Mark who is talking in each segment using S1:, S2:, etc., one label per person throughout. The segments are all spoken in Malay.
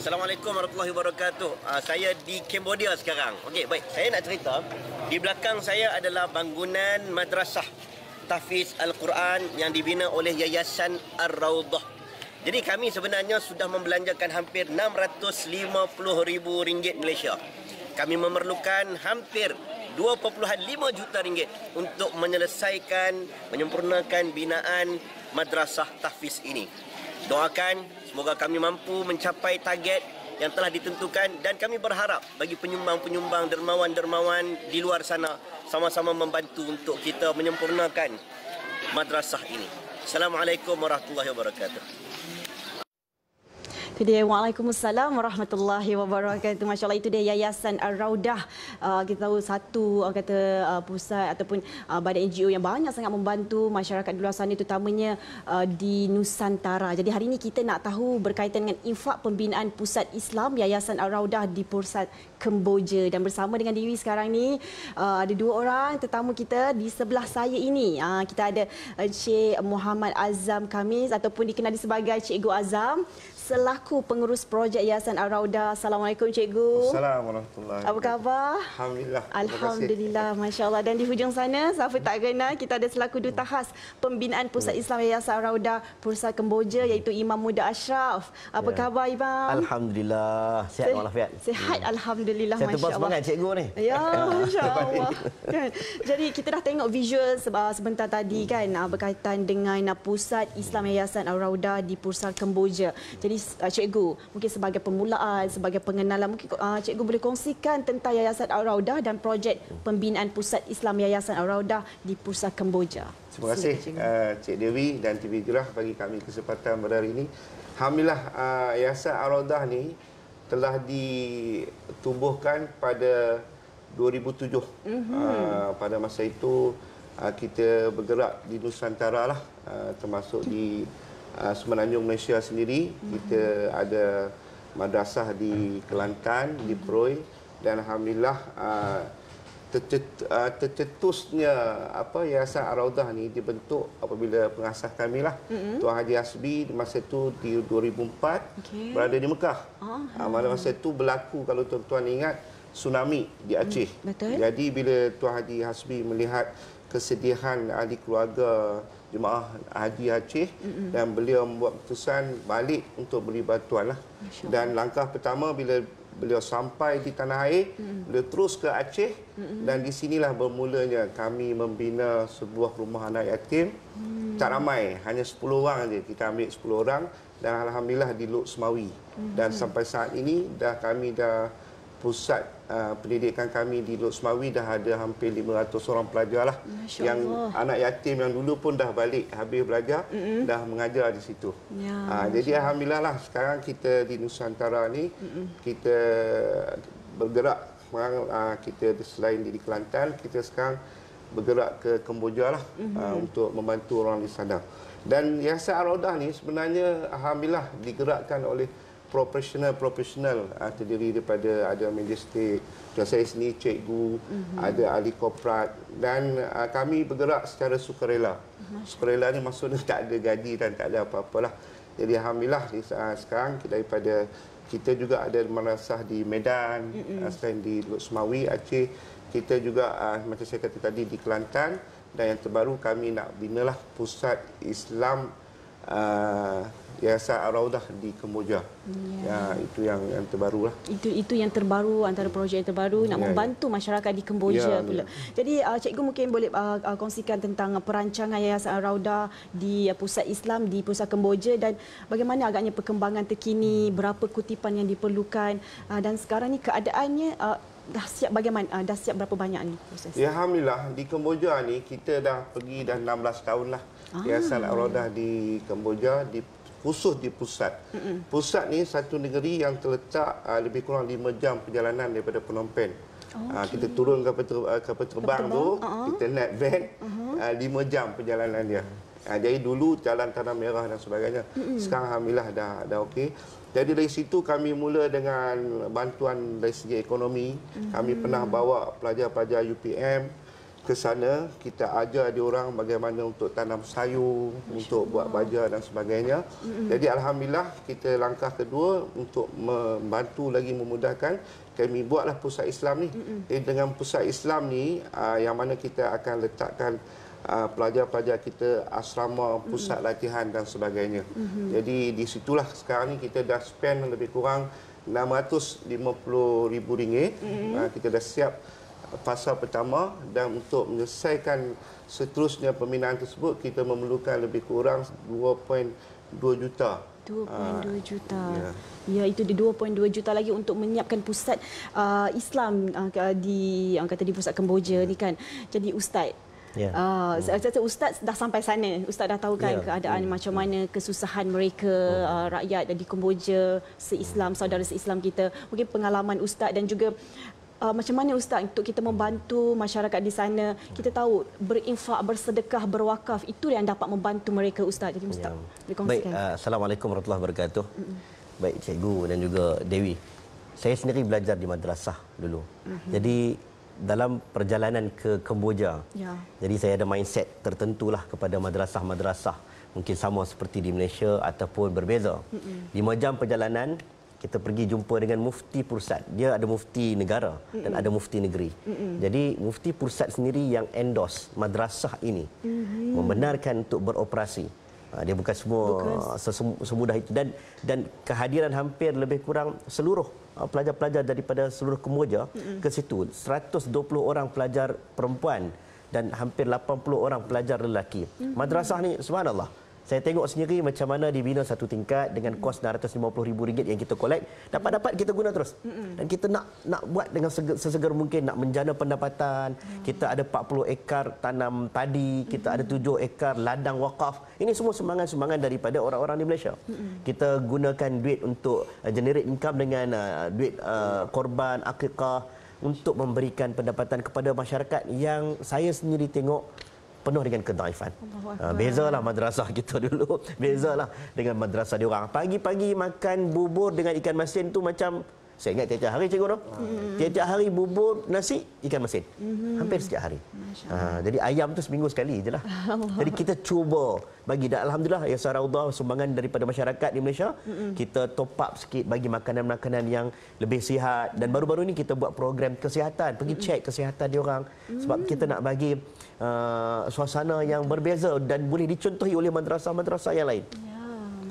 S1: Assalamualaikum warahmatullahi wabarakatuh. Uh, saya di Cambodia sekarang. Okey, baik. Saya nak cerita. Di belakang saya adalah bangunan madrasah tahfiz Al-Quran yang dibina oleh Yayasan Ar-Raudah. Jadi kami sebenarnya sudah membelanjakan hampir RM650,000 Malaysia. Kami memerlukan hampir 2.5 juta ringgit untuk menyelesaikan, menyempurnakan binaan madrasah tahfiz ini. Doakan semoga kami mampu mencapai target yang telah ditentukan dan kami berharap bagi penyumbang-penyumbang dermawan-dermawan di luar sana sama-sama membantu untuk kita menyempurnakan madrasah ini. Assalamualaikum warahmatullahi wabarakatuh.
S2: Itu dia Waalaikumsalam warahmatullahi wabarakatuh. Masya-Allah itu dia Yayasan Ar-Raudah. Uh, kita tahu satu uh, kata uh, pusat ataupun uh, badan NGO yang banyak sangat membantu masyarakat di luar sana terutamanya uh, di Nusantara. Jadi hari ini kita nak tahu berkaitan dengan infak pembinaan Pusat Islam Yayasan Ar-Raudah di Pusat Kemboja dan bersama dengan Dewi sekarang ni uh, ada dua orang tetamu kita di sebelah saya ini. Uh, kita ada Encik Muhammad Azam Kamis ataupun dikenali sebagai Cikgu Azam selaku pengurus projek Yayasan Ar-Rauda. Assalamualaikum cikgu.
S3: Assalamualaikum warahmatullahi
S2: Apa khabar?
S3: Alhamdulillah.
S2: Alhamdulillah, masya-Allah. Dan di hujung sana, siapa tak kenal, kita ada selaku duta khas pembinaan Pusat Islam Yayasan Ar-Rauda Pusat Kemboja iaitu Imam Muda Ashraf. Apa ya. khabar Imam?
S1: Alhamdulillah, sihat walafiat.
S2: Sihat hmm. alhamdulillah
S1: masya-Allah. Saya semangat cikgu ni.
S2: Ya, masya-Allah. kan. Jadi kita dah tengok visual sebentar tadi kan ah, berkaitan dengan ah, Pusat Islam Yayasan Ar-Rauda di Pusat Kemboja. Jadi cikgu mungkin sebagai permulaan sebagai pengenalan mungkin uh, cikgu boleh kongsikan tentang Yayasan Ar-Raudah dan projek pembinaan Pusat Islam Yayasan Ar-Raudah di Pusat Kemboja.
S3: Terima kasih uh, Cik Dewi dan TV Gerah bagi kami kesempatan pada hari ini. Alhamdulillah uh, Yayasan Ar-Raudah ni telah ditubuhkan pada 2007. Mm-hmm. Uh, pada masa itu uh, kita bergerak di Nusantara lah uh, termasuk di uh, Semenanjung Malaysia sendiri mm-hmm. kita ada madrasah di Kelantan di Peroi dan alhamdulillah uh, uh, tercetusnya apa Yayasan Ar-Raudah ni dibentuk apabila pengasas kami lah mm-hmm. Tuan Haji Hasbi masa itu di 2004 okay. berada di Mekah. Oh, uh, masa itu berlaku kalau tuan-tuan ingat tsunami di Aceh. Mm, betul. Jadi bila Tuan Haji Hasbi melihat kesedihan ahli keluarga jemaah haji Aceh mm-hmm. dan beliau membuat keputusan balik untuk beri bantuan lah. Dan langkah pertama bila beliau sampai di tanah air, mm-hmm. beliau terus ke Aceh mm-hmm. dan di sinilah bermulanya kami membina sebuah rumah anak yatim. Mm-hmm. Tak ramai, hanya 10 orang saja. Kita ambil 10 orang dan alhamdulillah di Luk Semawi. Mm-hmm. Dan sampai saat ini dah kami dah pusat uh, pendidikan kami di Lok Semawi dah ada hampir 500 orang pelajar lah Masya yang Allah. anak yatim yang dulu pun dah balik habis belajar mm-hmm. dah mengajar di situ. Ya, uh, jadi Alhamdulillah lah sekarang kita di Nusantara ni mm-hmm. kita bergerak uh, kita selain di Kelantan kita sekarang bergerak ke Kemboja lah mm-hmm. uh, untuk membantu orang di sana. Dan Yayasan Ar-Rodah ni sebenarnya Alhamdulillah digerakkan oleh profesional-profesional uh, terdiri daripada ada magistrate, tuan saya sendiri cikgu, mm-hmm. ada ahli korporat dan uh, kami bergerak secara sukarela. Mm-hmm. Sukarela ni maksudnya tak ada gaji dan tak ada apa-apalah. Jadi alhamdulillah di uh, sekarang daripada kita juga ada madrasah di Medan, mm-hmm. uh, selain di Luk Semawi, Aceh, kita juga uh, macam saya kata tadi di Kelantan dan yang terbaru kami nak binalah pusat Islam uh, Yayasan Ar-Raudah di Kemboja. Ya. ya itu yang yang terbaru lah.
S2: Itu itu yang terbaru antara projek yang terbaru nak ya, ya. membantu ya. masyarakat di Kemboja ya, pula. Ya. Jadi uh, cikgu mungkin boleh uh, uh, kongsikan tentang perancangan Yayasan Ar-Raudah di uh, pusat Islam di pusat Kemboja dan bagaimana agaknya perkembangan terkini, berapa kutipan yang diperlukan uh, dan sekarang ni keadaannya uh, dah siap bagaimana uh, dah siap berapa banyak ni proses?
S3: Ya alhamdulillah di Kemboja ni kita dah pergi dah 16 tahun lah. Ah. Yayasan Ar-Raudah di Kemboja di khusus di pusat. Mm-mm. Pusat ni satu negeri yang terletak uh, lebih kurang 5 jam perjalanan daripada Phnom Penh. Oh, okay. uh, kita turun kapal, ter, uh, kapal terbang tu, uh-huh. kita naik van, uh-huh. uh, 5 jam perjalanan dia. Uh, jadi dulu jalan tanah merah dan sebagainya. Mm-mm. Sekarang alhamdulillah dah dah okey. Jadi dari situ kami mula dengan bantuan dari segi ekonomi. Mm-hmm. Kami pernah bawa pelajar-pelajar UPM ke sana kita ajar dia orang bagaimana untuk tanam sayur, untuk buat baja dan sebagainya. Mm-hmm. Jadi alhamdulillah kita langkah kedua untuk membantu lagi memudahkan kami buatlah pusat Islam ni. Mm-hmm. Jadi dengan pusat Islam ni uh, yang mana kita akan letakkan uh, pelajar-pelajar kita asrama, pusat mm-hmm. latihan dan sebagainya. Mm-hmm. Jadi di situlah sekarang ni kita dah spend lebih kurang RM650,000. Mm-hmm. Uh, kita dah siap fasa pertama dan untuk menyelesaikan seterusnya pembinaan tersebut kita memerlukan lebih kurang 2.2 juta
S2: 2.2 ah, juta. Ya. ya itu di 2.2 juta lagi untuk menyiapkan pusat uh, Islam uh, di yang kata di pusat Kemboja ya. ni kan. Jadi ustaz Ya. Uh, saya rasa ustaz dah sampai sana. Ustaz dah tahu kan ya. keadaan hmm. macam mana kesusahan mereka hmm. uh, rakyat di Kemboja, se-Islam, saudara se-Islam kita. Mungkin pengalaman ustaz dan juga uh, macam mana ustaz untuk kita membantu masyarakat di sana kita tahu berinfak bersedekah berwakaf itu yang dapat membantu mereka ustaz jadi ustaz
S1: ya. baik uh, assalamualaikum warahmatullahi wabarakatuh mm-hmm. baik cikgu dan juga dewi saya sendiri belajar di madrasah dulu mm-hmm. jadi dalam perjalanan ke Kemboja. Ya. Jadi saya ada mindset tertentulah kepada madrasah-madrasah. Mungkin sama seperti di Malaysia ataupun berbeza. Mm-mm. Lima jam perjalanan, kita pergi jumpa dengan mufti pusat. Dia ada mufti negara Mm-mm. dan ada mufti negeri. Mm-mm. Jadi mufti pusat sendiri yang endorse madrasah ini mm-hmm. membenarkan untuk beroperasi. Ha, dia bukan semua bukan. semudah itu dan dan kehadiran hampir lebih kurang seluruh ha, pelajar-pelajar daripada seluruh Kemboja Mm-mm. ke situ 120 orang pelajar perempuan dan hampir 80 orang pelajar lelaki. Mm-hmm. Madrasah ni subhanallah saya tengok sendiri macam mana dibina satu tingkat dengan kos RM650,000 yang kita collect. Dapat-dapat kita guna terus. Dan kita nak nak buat dengan sesegera mungkin nak menjana pendapatan. Kita ada 40 ekar tanam padi, kita ada 7 ekar ladang wakaf. Ini semua sumbangan-sumbangan daripada orang-orang di Malaysia. Kita gunakan duit untuk uh, generate income dengan uh, duit uh, korban akikah untuk memberikan pendapatan kepada masyarakat yang saya sendiri tengok penuh dengan kedaifan. Uh, bezalah madrasah kita dulu. Bezalah dengan madrasah dia orang. Pagi-pagi makan bubur dengan ikan masin tu macam saya ingat tiap-tiap hari cikgu tu. Hmm. Tiap-tiap hari bubur nasi ikan masin. Hmm. Hampir setiap hari. Ha, jadi ayam tu seminggu sekali je lah. Jadi kita cuba bagi dan alhamdulillah ya saraudah sumbangan daripada masyarakat di Malaysia. Hmm. Kita top up sikit bagi makanan-makanan yang lebih sihat dan baru-baru ni kita buat program kesihatan, pergi hmm. cek kesihatan dia orang sebab kita nak bagi uh, suasana yang berbeza dan boleh dicontohi oleh madrasah-madrasah yang lain. Ya.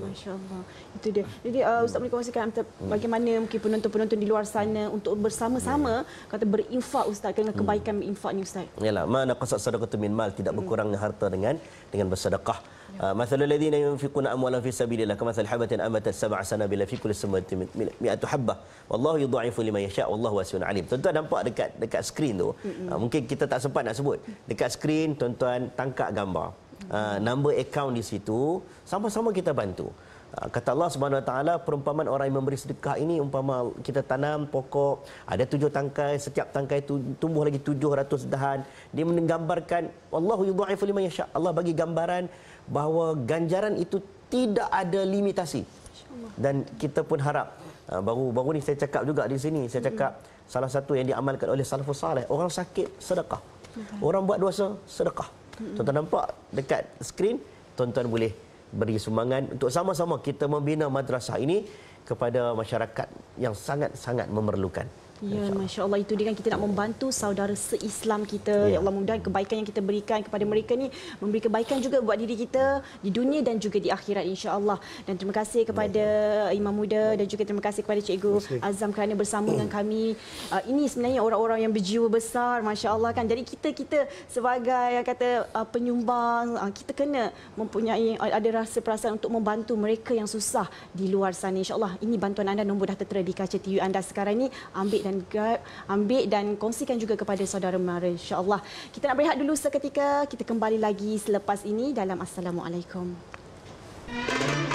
S2: Masya Allah. Itu dia. Jadi uh, Ustaz boleh kongsikan bagaimana mungkin penonton-penonton di luar sana untuk bersama-sama kata berinfak Ustaz dengan kebaikan infak ni Ustaz.
S1: Yalah, mana qasad sadaqatu min mal tidak berkurang harta dengan dengan bersedekah. مثل الذين ينفقون أموالهم في سبيل الله كمثل حبة أنبتت سبع سنابل في كل سنبلة مئة حبة والله يضاعف لمن يشاء والله واسع عليم. Tuan-tuan nampak dekat dekat skrin tu. Mm-hmm. mungkin kita tak sempat nak sebut. Dekat skrin tuan-tuan tangkap gambar. Uh, number account di situ sama-sama kita bantu. Uh, kata Allah Subhanahu Wa Taala perumpamaan orang yang memberi sedekah ini umpama kita tanam pokok ada tujuh tangkai setiap tangkai itu tumbuh lagi tujuh ratus dahan. Dia menggambarkan Allahu yudha'ifu liman yasha. Allah bagi gambaran bahawa ganjaran itu tidak ada limitasi. Dan kita pun harap uh, baru baru ni saya cakap juga di sini saya cakap hmm. salah satu yang diamalkan oleh salafus saleh orang sakit sedekah. Orang buat dosa sedekah Tuan-tuan nampak dekat skrin, tuan-tuan boleh beri sumbangan untuk sama-sama kita membina madrasah ini kepada masyarakat yang sangat-sangat memerlukan.
S2: Ya, Masya Allah itu dia kan kita nak membantu saudara se-Islam kita. Ya. ya Allah mudah kebaikan yang kita berikan kepada mereka ni memberi kebaikan juga buat diri kita di dunia dan juga di akhirat insya Allah. Dan terima kasih kepada ya. Imam Muda dan juga terima kasih kepada Cikgu Azam kerana bersama dengan kami. Uh, ini sebenarnya orang-orang yang berjiwa besar Masya Allah kan. Jadi kita kita sebagai yang kata uh, penyumbang uh, kita kena mempunyai uh, ada rasa perasaan untuk membantu mereka yang susah di luar sana insya Allah. Ini bantuan anda nombor dah tertera di kaca TV anda sekarang ini ambil dan ambil dan kongsikan juga kepada saudara mara insya-Allah. Kita nak berehat dulu seketika, kita kembali lagi selepas ini dalam Assalamualaikum. Thank you.